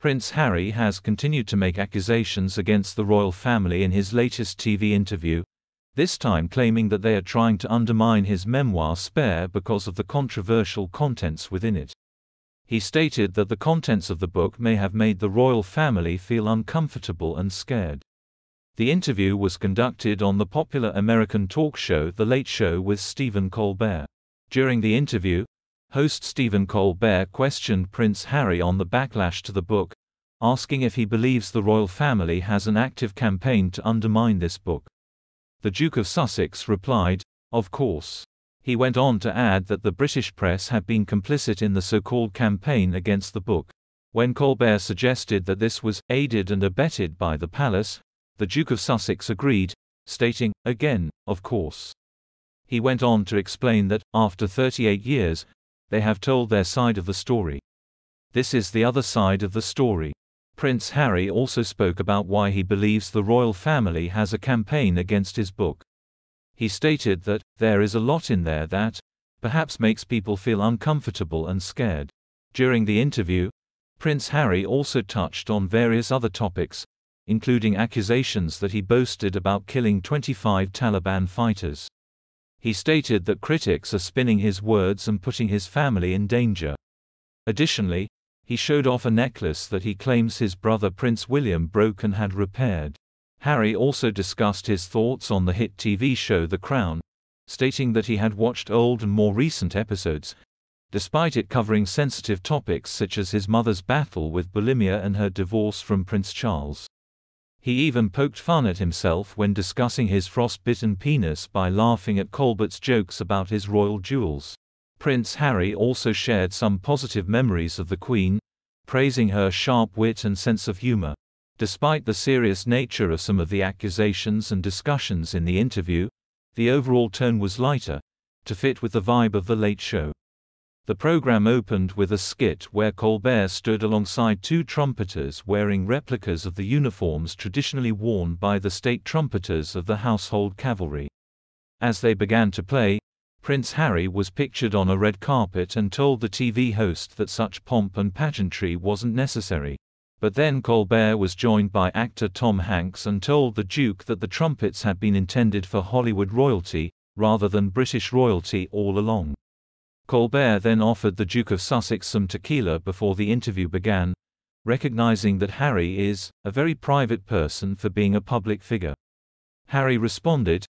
Prince Harry has continued to make accusations against the royal family in his latest TV interview, this time claiming that they are trying to undermine his memoir Spare because of the controversial contents within it. He stated that the contents of the book may have made the royal family feel uncomfortable and scared. The interview was conducted on the popular American talk show The Late Show with Stephen Colbert. During the interview, host Stephen Colbert questioned Prince Harry on the backlash to the book, asking if he believes the royal family has an active campaign to undermine this book. The Duke of Sussex replied, Of course. He went on to add that the British press had been complicit in the so-called campaign against the book. When Colbert suggested that this was aided and abetted by the palace, the Duke of Sussex agreed, stating, again, of course. He went on to explain that, after 38 years, they have told their side of the story. This is the other side of the story. Prince Harry also spoke about why he believes the royal family has a campaign against his book. He stated that, there is a lot in there that, perhaps makes people feel uncomfortable and scared. During the interview, Prince Harry also touched on various other topics, including accusations that he boasted about killing 25 Taliban fighters. He stated that critics are spinning his words and putting his family in danger. Additionally, he showed off a necklace that he claims his brother Prince William broke and had repaired. Harry also discussed his thoughts on the hit TV show The Crown, stating that he had watched old and more recent episodes, despite it covering sensitive topics such as his mother's battle with bulimia and her divorce from Prince Charles. He even poked fun at himself when discussing his frostbitten penis by laughing at Colbert's jokes about his royal jewels. Prince Harry also shared some positive memories of the Queen, praising her sharp wit and sense of humor. Despite the serious nature of some of the accusations and discussions in the interview, the overall tone was lighter, to fit with the vibe of the late show. The program opened with a skit where Colbert stood alongside two trumpeters wearing replicas of the uniforms traditionally worn by the state trumpeters of the household cavalry. As they began to play, Prince Harry was pictured on a red carpet and told the TV host that such pomp and pageantry wasn't necessary. But then Colbert was joined by actor Tom Hanks and told the Duke that the trumpets had been intended for Hollywood royalty, rather than British royalty all along. Colbert then offered the Duke of Sussex some tequila before the interview began, recognizing that Harry is a very private person for being a public figure. Harry responded,